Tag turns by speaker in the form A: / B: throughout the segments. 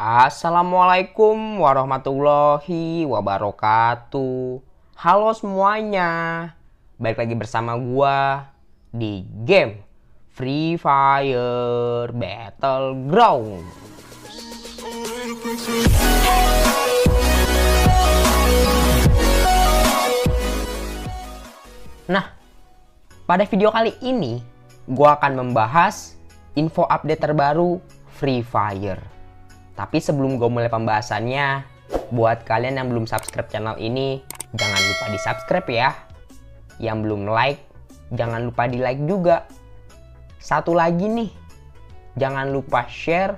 A: Assalamualaikum warahmatullahi wabarakatuh. Halo semuanya. Balik lagi bersama gua di game Free Fire Battleground. Nah, pada video kali ini gua akan membahas info update terbaru Free Fire. Tapi sebelum gue mulai pembahasannya, buat kalian yang belum subscribe channel ini, jangan lupa di subscribe ya. Yang belum like, jangan lupa di like juga. Satu lagi nih, jangan lupa share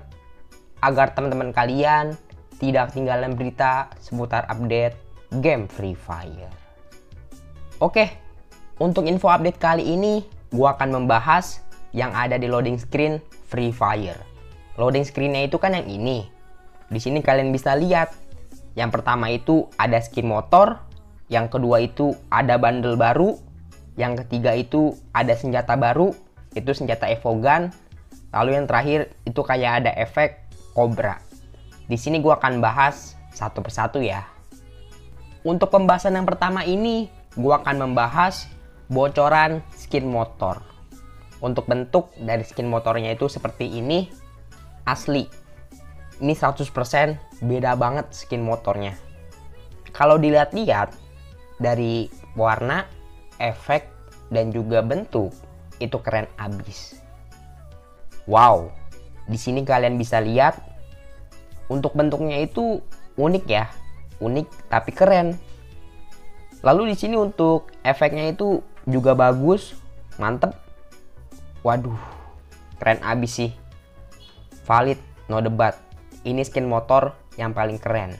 A: agar teman-teman kalian tidak ketinggalan berita seputar update game Free Fire. Oke, untuk info update kali ini, gue akan membahas yang ada di loading screen Free Fire. Loading screennya itu kan yang ini. Di sini kalian bisa lihat. Yang pertama itu ada skin motor, yang kedua itu ada bundle baru, yang ketiga itu ada senjata baru, itu senjata evogan. Lalu yang terakhir itu kayak ada efek Cobra. Di sini gue akan bahas satu persatu ya. Untuk pembahasan yang pertama ini, gue akan membahas bocoran skin motor. Untuk bentuk dari skin motornya itu seperti ini, asli. Ini 100% beda banget skin motornya. Kalau dilihat-lihat dari warna, efek, dan juga bentuk, itu keren abis. Wow, di sini kalian bisa lihat untuk bentuknya itu unik ya, unik tapi keren. Lalu di sini untuk efeknya itu juga bagus, mantep. Waduh, keren abis sih. Valid, no debat. Ini skin motor yang paling keren.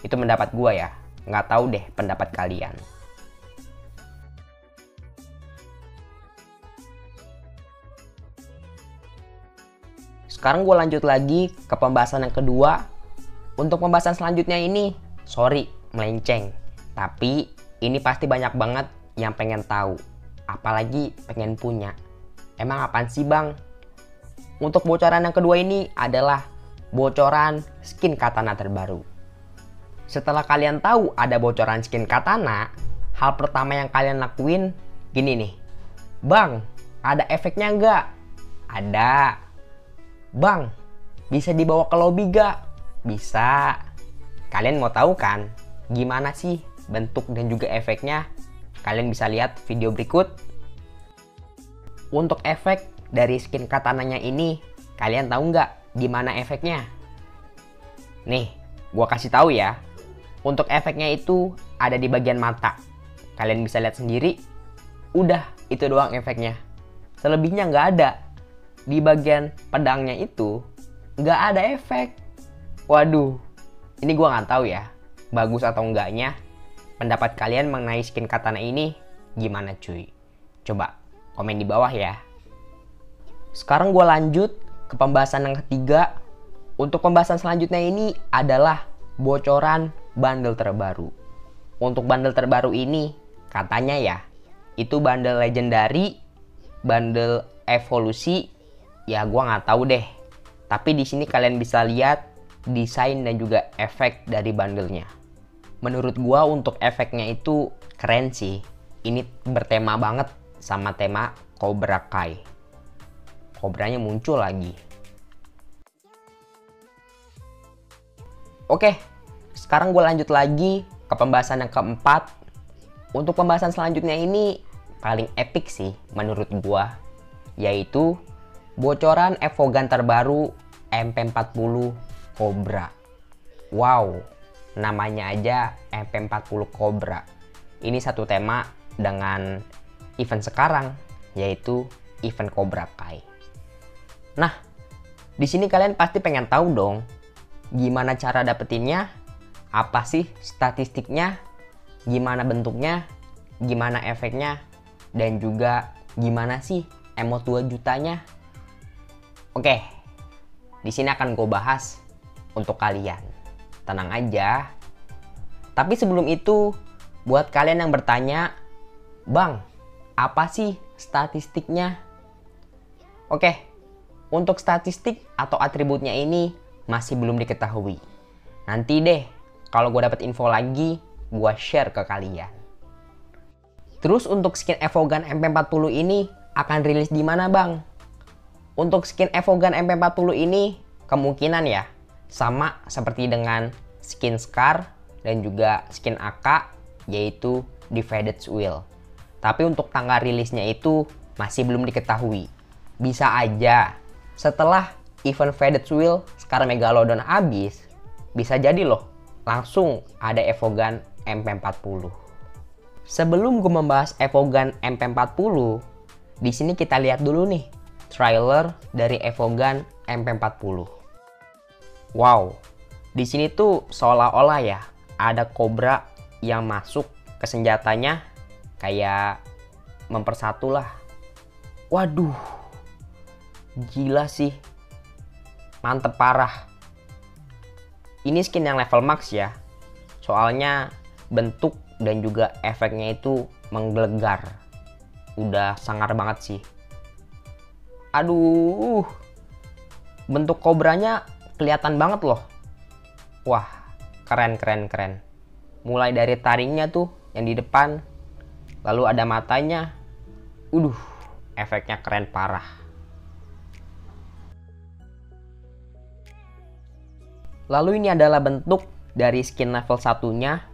A: Itu pendapat gua ya. Nggak tahu deh pendapat kalian. Sekarang gue lanjut lagi ke pembahasan yang kedua. Untuk pembahasan selanjutnya ini, sorry, melenceng. Tapi ini pasti banyak banget yang pengen tahu. Apalagi pengen punya. Emang apaan sih bang? Untuk bocoran yang kedua ini adalah bocoran skin katana terbaru. Setelah kalian tahu ada bocoran skin katana, hal pertama yang kalian lakuin gini nih. Bang, ada efeknya nggak? Ada. Bang, bisa dibawa ke lobby gak? Bisa. Kalian mau tahu kan gimana sih bentuk dan juga efeknya? Kalian bisa lihat video berikut. Untuk efek dari skin katananya ini, kalian tahu nggak gimana efeknya? Nih, gua kasih tahu ya. Untuk efeknya itu ada di bagian mata. Kalian bisa lihat sendiri. Udah, itu doang efeknya. Selebihnya nggak ada. Di bagian pedangnya itu nggak ada efek. Waduh, ini gua nggak tahu ya. Bagus atau enggaknya. Pendapat kalian mengenai skin katana ini gimana cuy? Coba komen di bawah ya. Sekarang gue lanjut ke pembahasan yang ketiga. Untuk pembahasan selanjutnya ini adalah bocoran bundle terbaru. Untuk bundle terbaru ini katanya ya, itu bundle legendary, bundle evolusi, ya gue nggak tahu deh. Tapi di sini kalian bisa lihat desain dan juga efek dari bundlenya. Menurut gue untuk efeknya itu keren sih. Ini bertema banget sama tema Cobra Kai. Kobranya muncul lagi. Oke, sekarang gue lanjut lagi ke pembahasan yang keempat. Untuk pembahasan selanjutnya ini paling epic sih menurut gue, yaitu bocoran Evogan terbaru MP40 Cobra. Wow, namanya aja MP40 Cobra. Ini satu tema dengan event sekarang, yaitu event Cobra Kai. Nah, di sini kalian pasti pengen tahu dong, gimana cara dapetinnya, apa sih statistiknya, gimana bentuknya, gimana efeknya, dan juga gimana sih emot 2 jutanya. Oke, di sini akan gue bahas untuk kalian. Tenang aja. Tapi sebelum itu, buat kalian yang bertanya, Bang, apa sih statistiknya? Oke, untuk statistik atau atributnya ini masih belum diketahui. Nanti deh, kalau gue dapat info lagi, gue share ke kalian. Terus untuk skin Evogan MP40 ini akan rilis di mana bang? Untuk skin Evogan MP40 ini kemungkinan ya sama seperti dengan skin Scar dan juga skin AK yaitu Divided Wheel. Tapi untuk tanggal rilisnya itu masih belum diketahui. Bisa aja setelah event Faded Wheel sekarang Megalodon habis, bisa jadi loh langsung ada Evogan MP40. Sebelum gue membahas Evogan MP40, di sini kita lihat dulu nih trailer dari Evogan MP40. Wow, di sini tuh seolah-olah ya ada kobra yang masuk ke senjatanya kayak mempersatulah. Waduh, gila sih, mantep parah. Ini skin yang level max ya, soalnya bentuk dan juga efeknya itu menggelegar. Udah sangar banget sih. Aduh, bentuk kobranya kelihatan banget loh. Wah, keren keren keren. Mulai dari taringnya tuh yang di depan lalu ada matanya uduh efeknya keren parah lalu ini adalah bentuk dari skin level satunya.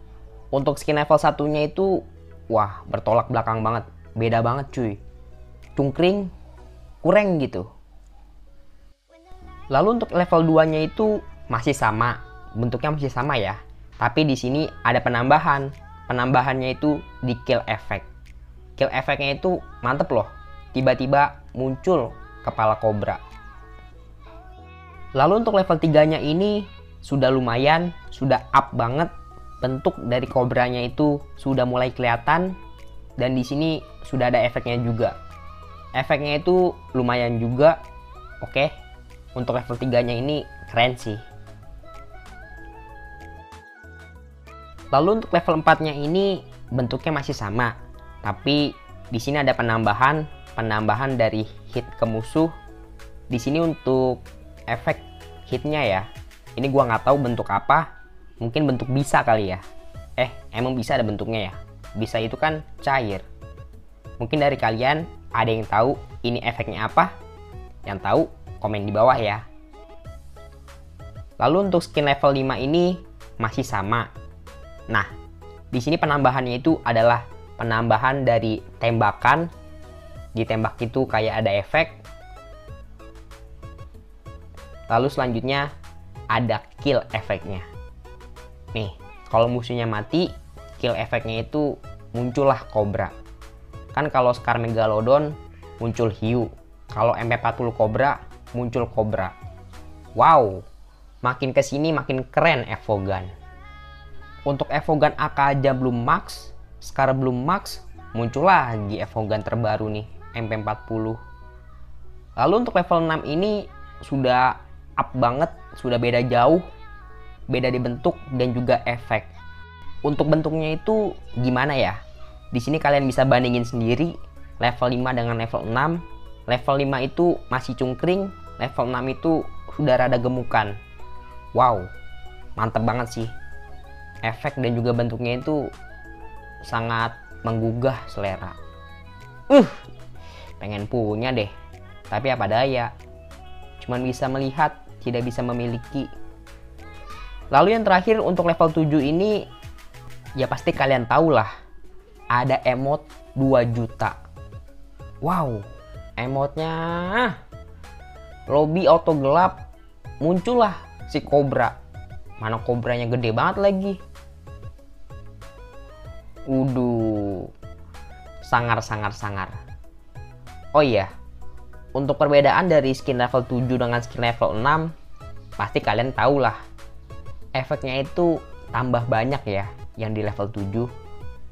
A: Untuk skin level satunya itu wah bertolak belakang banget. Beda banget cuy. Cungkring kurang gitu. Lalu untuk level 2 nya itu masih sama. Bentuknya masih sama ya. Tapi di sini ada penambahan. Penambahannya itu di kill effect. Kill effectnya itu mantep loh. Tiba-tiba muncul kepala kobra. Lalu untuk level 3-nya ini sudah lumayan, sudah up banget. Bentuk dari kobranya itu sudah mulai kelihatan dan di sini sudah ada efeknya juga. Efeknya itu lumayan juga. Oke. Untuk level 3-nya ini keren sih. Lalu untuk level 4-nya ini bentuknya masih sama, tapi di sini ada penambahan penambahan dari hit ke musuh. Di sini untuk efek hitnya ya. Ini gua nggak tahu bentuk apa. Mungkin bentuk bisa kali ya. Eh, emang bisa ada bentuknya ya. Bisa itu kan cair. Mungkin dari kalian ada yang tahu ini efeknya apa? Yang tahu komen di bawah ya. Lalu untuk skin level 5 ini masih sama, Nah, di sini penambahannya itu adalah penambahan dari tembakan. Ditembak itu kayak ada efek. Lalu selanjutnya ada kill efeknya. Nih, kalau musuhnya mati, kill efeknya itu muncullah Cobra. Kan kalau Scar Megalodon muncul hiu. Kalau MP40 Cobra muncul Cobra. Wow, makin ke sini makin keren Evogan. Untuk Evogan AK aja belum max, sekarang belum max, muncul lagi Evogan terbaru nih, MP40. Lalu untuk level 6 ini sudah up banget, sudah beda jauh, beda di bentuk dan juga efek. Untuk bentuknya itu gimana ya? Di sini kalian bisa bandingin sendiri level 5 dengan level 6. Level 5 itu masih cungkring, level 6 itu sudah rada gemukan. Wow, mantep banget sih efek dan juga bentuknya itu sangat menggugah selera. Uh, pengen punya deh. Tapi apa daya, cuman bisa melihat, tidak bisa memiliki. Lalu yang terakhir untuk level 7 ini, ya pasti kalian tahu lah. Ada emot 2 juta. Wow, emotnya lobby auto gelap muncullah si kobra. Mana kobranya gede banget lagi. Uduh. Sangar, sangar, sangar. Oh iya. Untuk perbedaan dari skin level 7 dengan skin level 6, pasti kalian tahu lah. Efeknya itu tambah banyak ya yang di level 7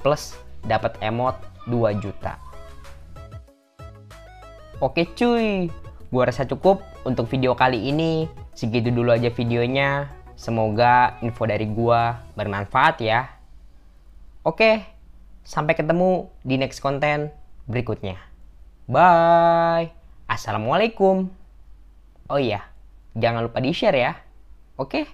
A: plus dapat emot 2 juta. Oke cuy, gua rasa cukup untuk video kali ini. Segitu dulu aja videonya. Semoga info dari gua bermanfaat ya. Oke, sampai ketemu di next konten berikutnya. Bye. Assalamualaikum. Oh iya, jangan lupa di-share ya. Oke?